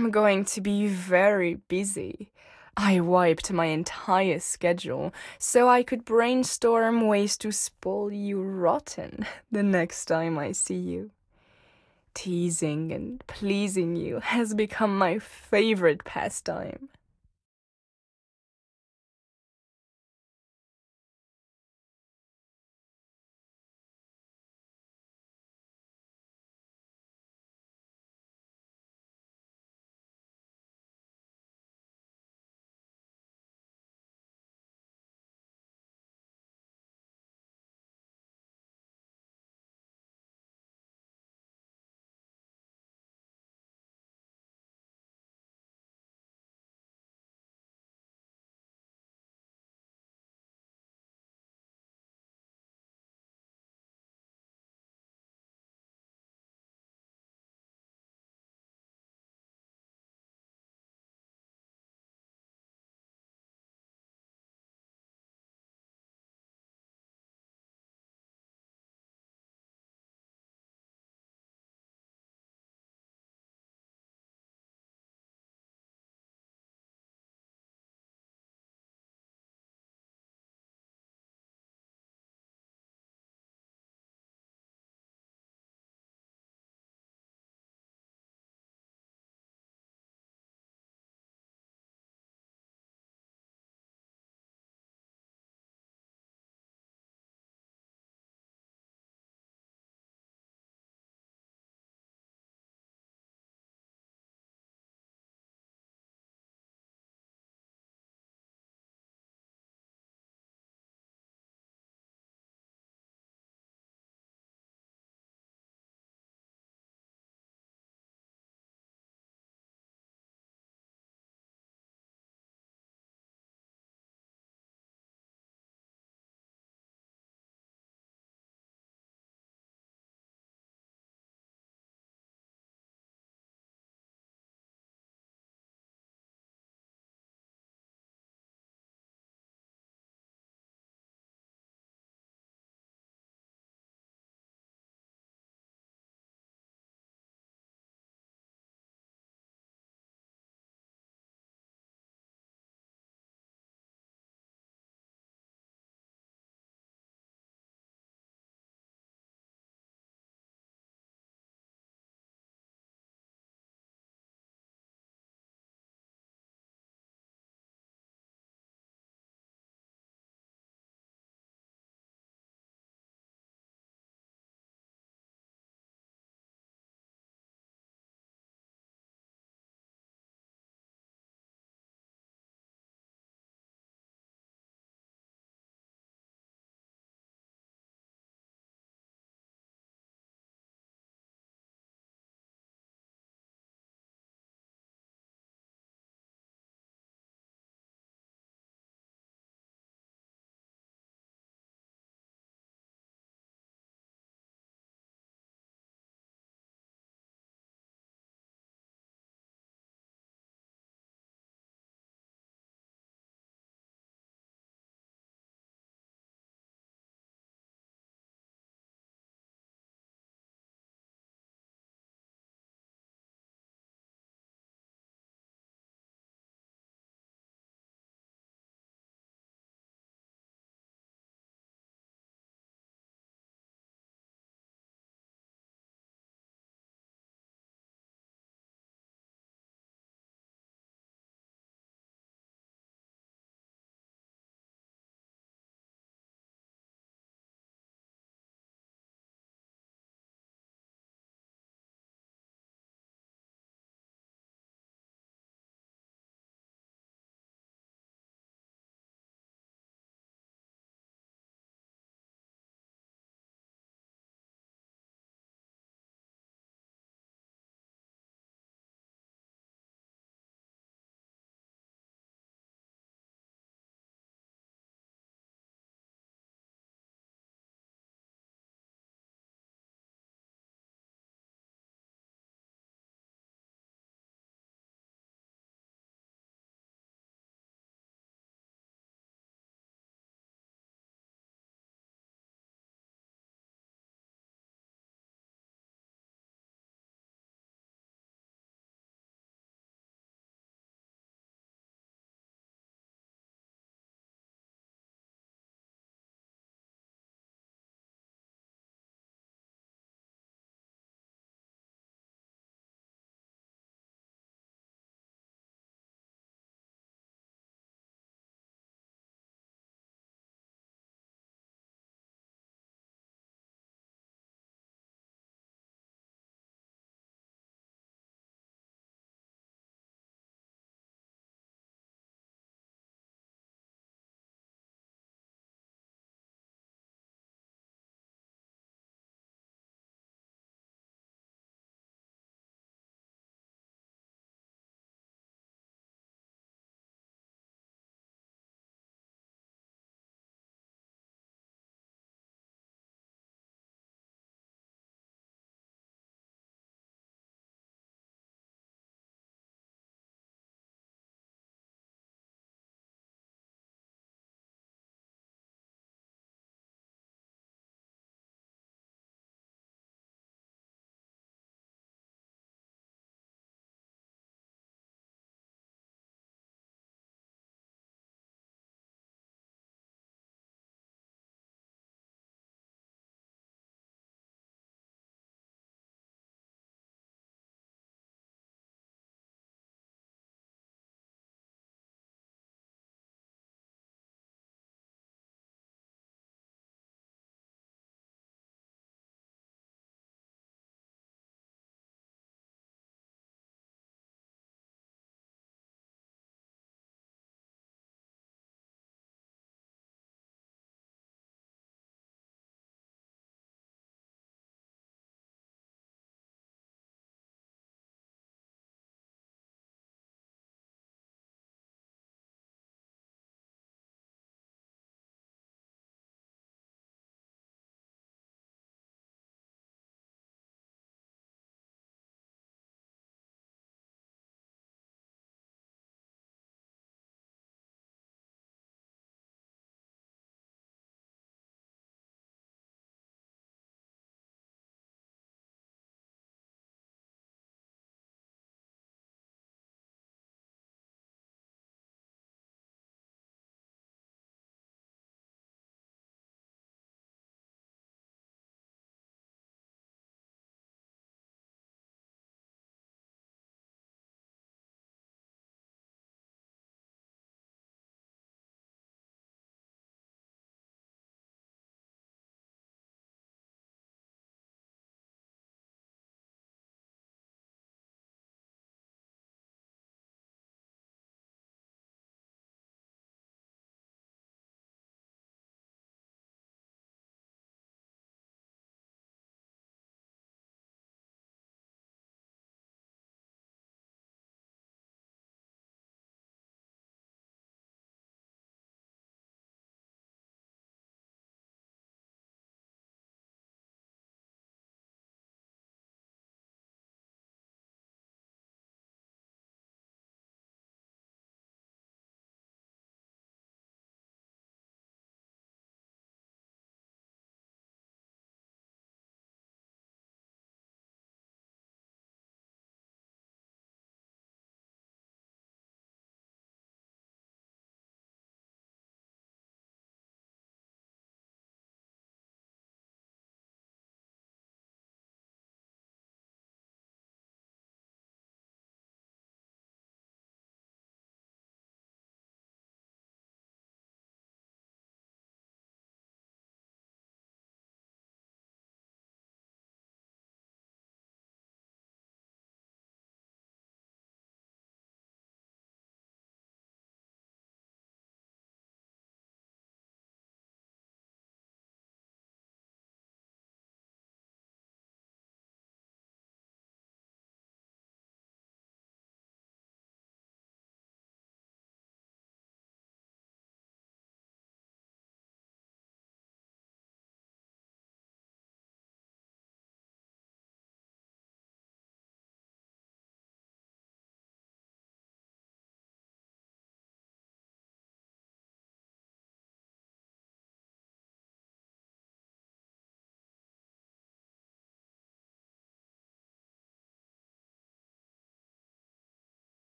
I'm going to be very busy. I wiped my entire schedule so I could brainstorm ways to spoil you rotten the next time I see you. Teasing and pleasing you has become my favorite pastime.